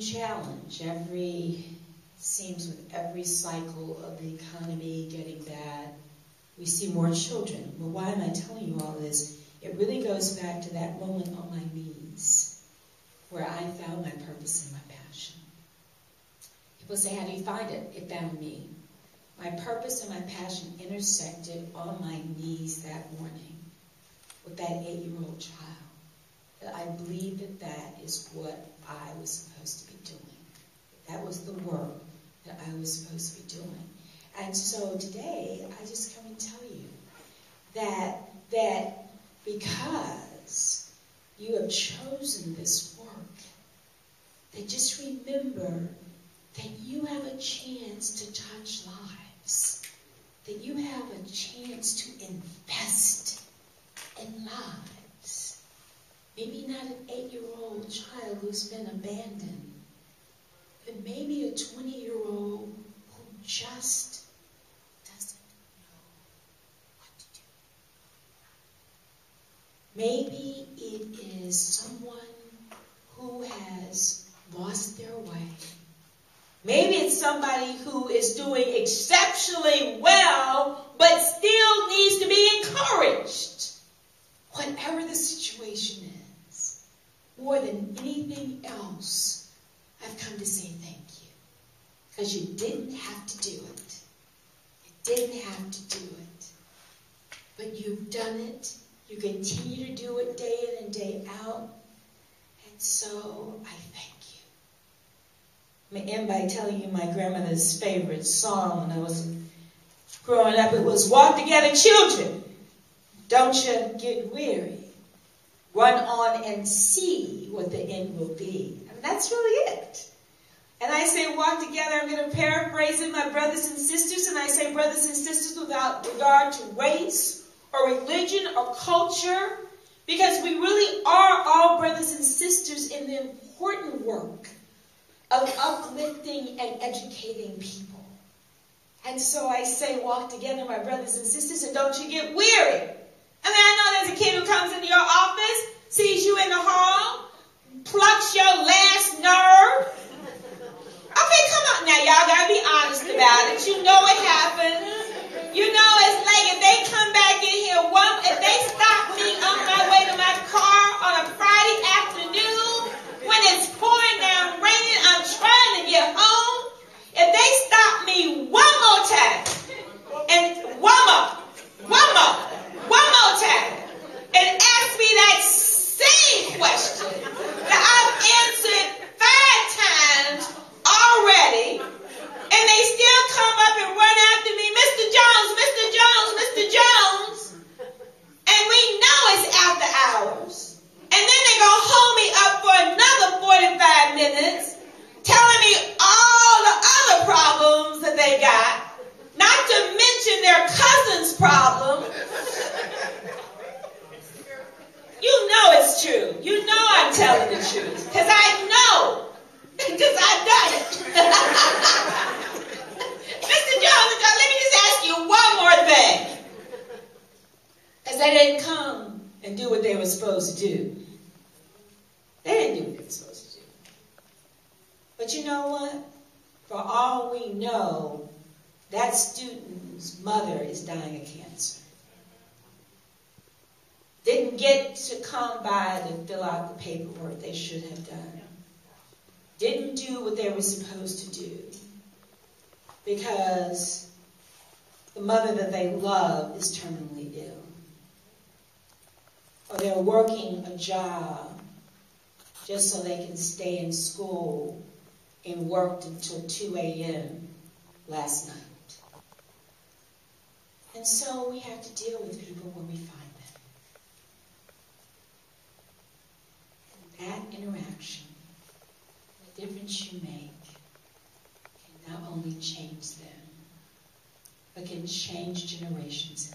challenge. Every seems with every cycle of the economy getting bad, we see more children. Well, why am I telling you all this? It really goes back to that moment on my knees where I found my purpose and my passion. People say, How do you find it? It found me. My purpose and my passion intersected on my knees that morning with that eight year old child. I believe that that is what I was supposed to be doing. That was the work that I was supposed to be doing. And so today, I just come and tell you that, that because you have chosen this work, that just remember that you have a chance to touch lives, that you have a chance to invest in lives. Maybe not an eight-year-old child who's been abandoned, but maybe a 20-year-old who just doesn't know what to do. Maybe it is someone who has lost their way. Maybe it's somebody who is doing exceptionally well, but still needs to be encouraged. Whatever the situation is, more than anything else, I've come to say thank you. Because you didn't have to do it. You didn't have to do it. But you've done it. You continue to do it day in and day out. And so I thank you. I'm going to end by telling you my grandmother's favorite song when I was growing up. It was Walk Together Children. Don't you get weary. Run on and see what the end will be. I mean, that's really it. And I say walk together. I'm going to paraphrase it, my brothers and sisters. And I say brothers and sisters without regard to race or religion or culture. Because we really are all brothers and sisters in the important work of uplifting and educating people. And so I say walk together, my brothers and sisters, and don't you get weary. I mean, I know there's a kid who comes into your office, sees you in the hall, plucks your last nerve, Okay, come on now, y'all gotta be honest about it. You know it happens. You know it's like if they come back in here one, if they stop me on my way to my car on a Friday afternoon when it's pouring down raining, I'm trying to get home. If they stop me one more time, and one more, one more, one more time, and ask me that same question that I've answered five times already, and they still come up and run after me, Mr. Jones, Mr. Jones, Mr. Jones, and we know it's after hours. And then they're going to hold me up for another 45 minutes, telling me all the other problems that they got, not to mention their cousin's problem. You know it's true. You know I'm telling the truth. Because I know because I've done it. Mr. Jones, let me just ask you one more thing. Because they didn't come and do what they were supposed to do. They didn't do what they were supposed to do. But you know what? For all we know, that student's mother is dying of cancer. Didn't get to come by to fill out the paperwork they should have done didn't do what they were supposed to do because the mother that they love is terminally ill. Or they're working a job just so they can stay in school and worked until 2 a.m. last night. And so we have to deal with people when we find them. And that interaction the difference you make can not only change them, but can change generations